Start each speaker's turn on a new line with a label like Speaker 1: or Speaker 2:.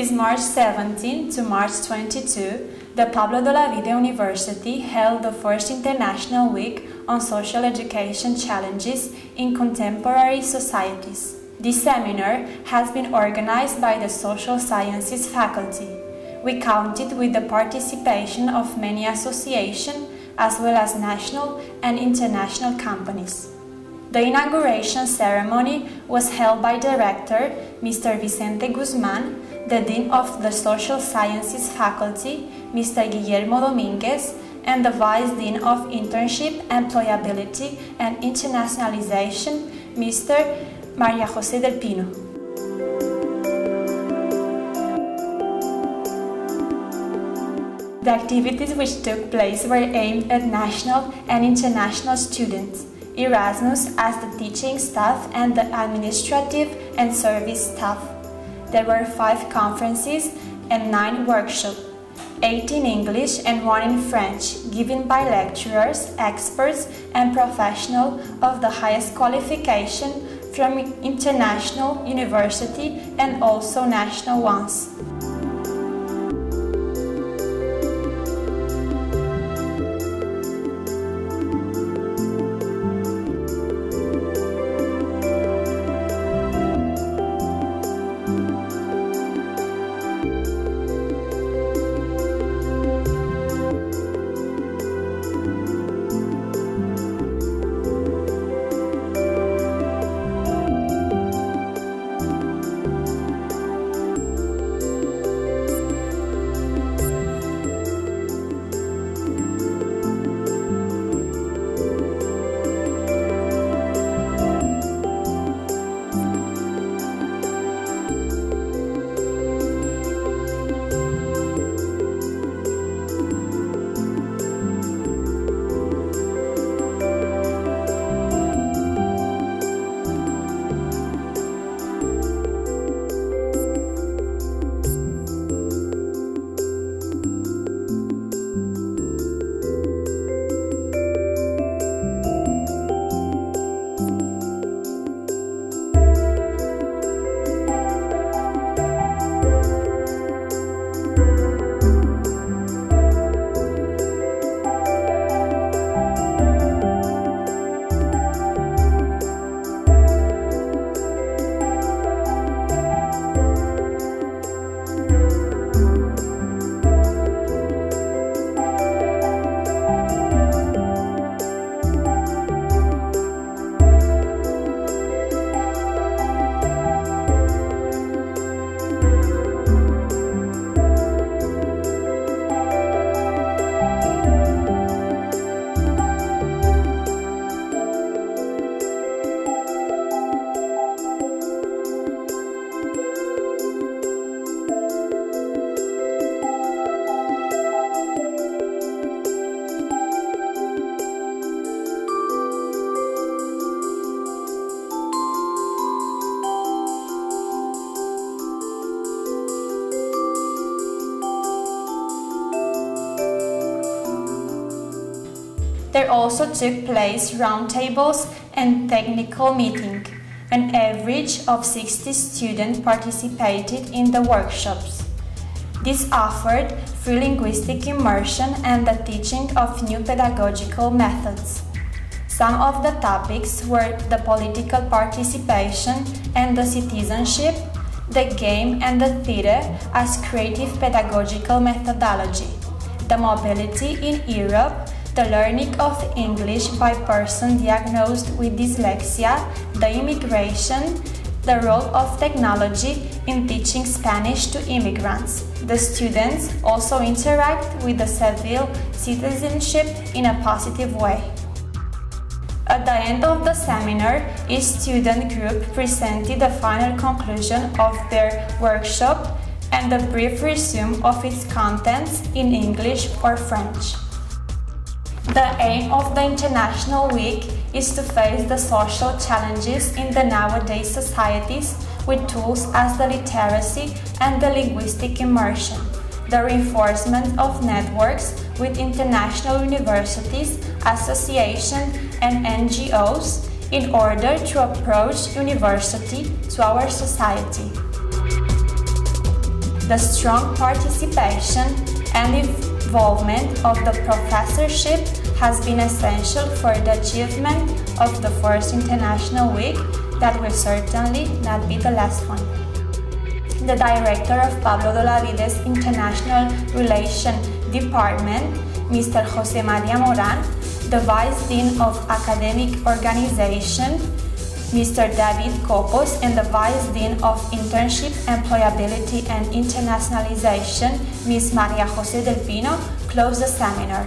Speaker 1: Since March 17 to March 22, the Pablo de Olavide University held the first International Week on Social Education Challenges in Contemporary Societies. This seminar has been organized by the Social Sciences faculty. We counted with the participation of many associations as well as national and international companies. The inauguration ceremony was held by Director Mr. Vicente Guzman the Dean of the Social Sciences Faculty, Mr. Guillermo Dominguez, and the Vice Dean of Internship, Employability, and Internationalization, Mr. Maria Jose del Pino. The activities which took place were aimed at national and international students, Erasmus as the teaching staff and the administrative and service staff. There were five conferences and nine workshops, eight in English and one in French, given by lecturers, experts, and professionals of the highest qualification from international university and also national ones. There also took place roundtables and technical meeting. An average of 60 students participated in the workshops. This offered free linguistic immersion and the teaching of new pedagogical methods. Some of the topics were the political participation and the citizenship, the game and the theater as creative pedagogical methodology, the mobility in Europe, the learning of English by person diagnosed with dyslexia, the immigration, the role of technology in teaching Spanish to immigrants. The students also interact with the civil citizenship in a positive way. At the end of the seminar, each student group presented the final conclusion of their workshop and a brief resume of its contents in English or French. The aim of the International Week is to face the social challenges in the nowadays societies with tools as the literacy and the linguistic immersion, the reinforcement of networks with international universities, associations, and NGOs in order to approach university to our society. the strong participation and involvement of the professorship has been essential for the achievement of the first International Week that will certainly not be the last one. The director of Pablo de Olavide's International Relations Department, Mr. Jose Maria Moran, the Vice Dean of Academic Organization, Mr. David Copos, and the Vice Dean of Internship, Employability and Internationalization, Ms. Maria Jose Del Pino, closed the seminar.